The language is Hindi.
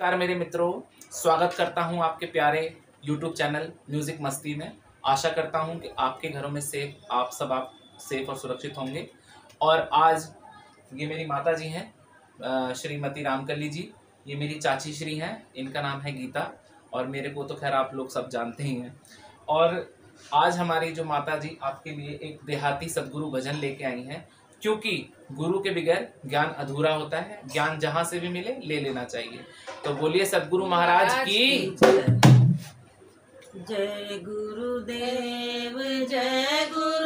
नमस्कार मेरे मित्रों, स्वागत करता हूँ आपके प्यारे YouTube चैनल म्यूज़िक मस्ती में। आशा करता हूँ कि आपके घरों में सेफ़, आप सब आप सेफ़ और सुरक्षित होंगे। और आज ये मेरी माता जी हैं श्रीमती रामकली जी। ये मेरी चाची श्री हैं, इनका नाम है गीता। और मेरे को तो खैर आप लोग सब जानते ही हैं। और आज हमारी जो माता जी आपके लिए एक देहाती सदगुरु भजन लेके आई हैं क्योंकि गुरु के बगैर ज्ञान अधूरा होता है ज्ञान जहाँ से भी मिले ले लेना चाहिए। तो बोलिए सदगुरु महाराज की जय गुरुदेव जय गुरु।